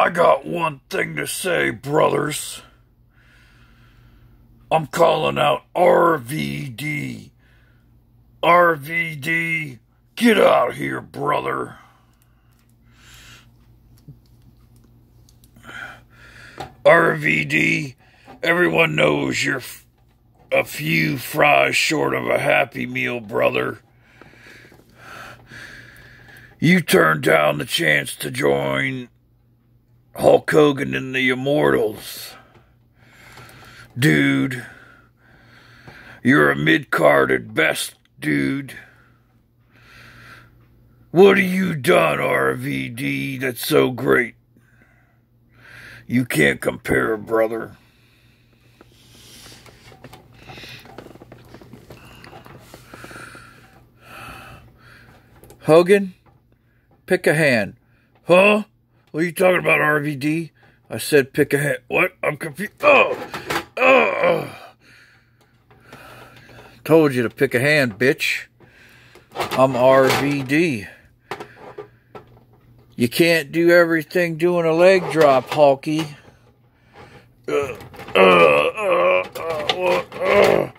I got one thing to say, brothers. I'm calling out RVD. RVD, get out here, brother. RVD, everyone knows you're a few fries short of a happy meal, brother. You turned down the chance to join Hulk Hogan and the Immortals. Dude, you're a mid card at best, dude. What have you done, RVD, that's so great? You can't compare, brother. Hogan, pick a hand. Huh? What are you talking about, RVD? I said pick a hand. What? I'm confused. Oh! Oh! Told you to pick a hand, bitch. I'm RVD. You can't do everything doing a leg drop, Hulky. Uh, uh, uh, uh, uh,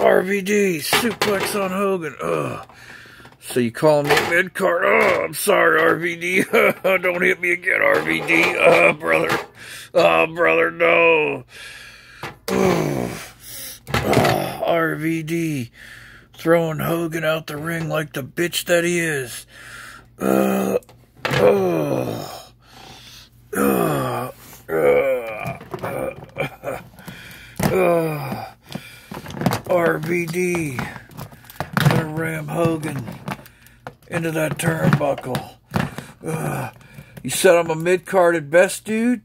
RVD, suplex on Hogan. Uh. So you call me mid card? Oh, I'm sorry, RVD. Don't hit me again, RVD. Oh, brother. Oh, brother, no. Oh, oh, RVD throwing Hogan out the ring like the bitch that he is. Uh, oh, uh, uh, uh, RVD ram Hogan into that turnbuckle. You said I'm a mid card at best, dude?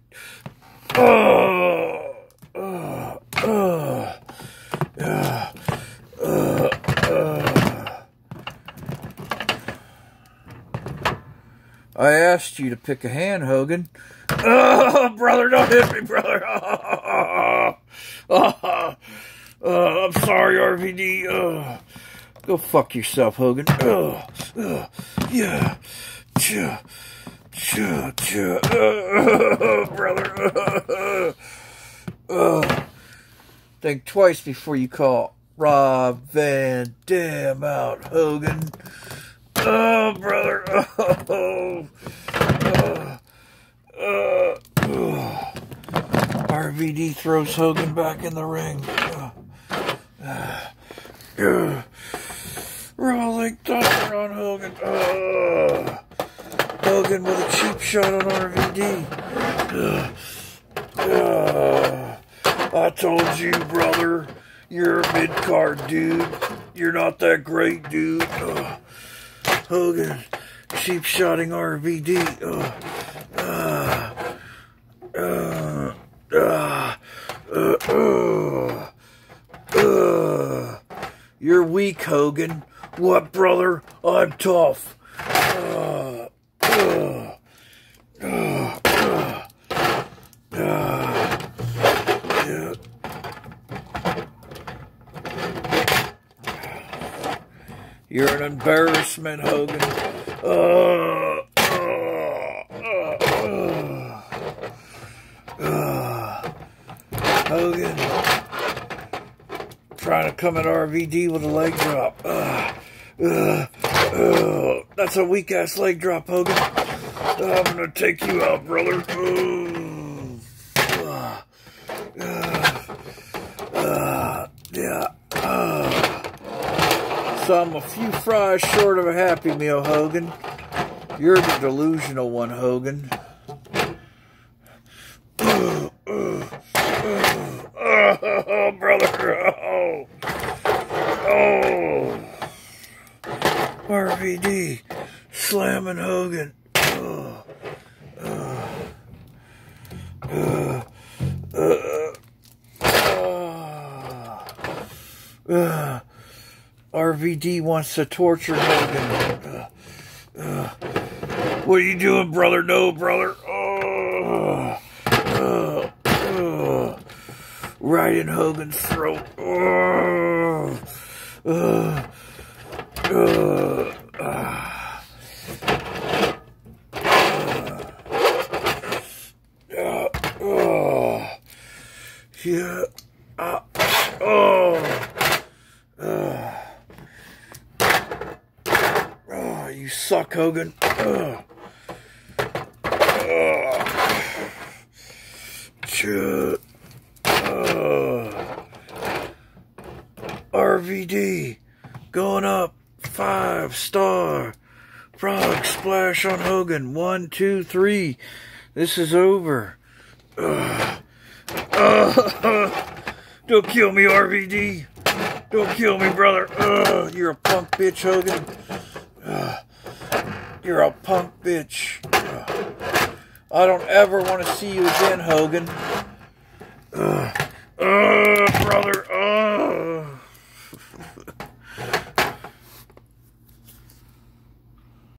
I asked you to pick a hand, Hogan. Oh, brother, don't hit me, brother. Oh, I'm sorry, RVD. Go fuck yourself, Hogan. Uh, uh, yeah. Cha, cha, cha. Uh, brother. Uh, think twice before you call Rob Van Dam out, Hogan. Oh, brother. Oh, uh, uh, uh. RVD throws Hogan back in the ring. Uh, on Hogan. Uh, Hogan with a cheap shot on RVD. Uh, uh, I told you, brother, you're a mid card dude. You're not that great, dude. Uh, Hogan, cheap shotting RVD. Uh, you're weak, Hogan. What, brother? I'm tough. You're an embarrassment, Hogan. Hogan trying to come at RVD with a leg drop. Uh, uh, that's a weak ass leg drop, Hogan. I'm gonna take you out, brother. Uh, uh, yeah. So I'm a few fries short of a Happy Meal, Hogan. You're the delusional one, Hogan. Oh, brother. Oh. Oh. RVD slamming Hogan. RVD wants to torture Hogan. what are you doing, brother? No, brother. right in Hogan's throat. here. Uh, oh. Uh. Oh, you suck, Hogan. Oh. Oh. Ch- oh. RVD going up five star. Frog splash on Hogan. One, two, three. This is over. Ugh. Ugh. Don't kill me, RVD. Don't kill me, brother. You're a punk bitch, Hogan. You're a punk bitch. I don't ever want to see you again, Hogan. Brother.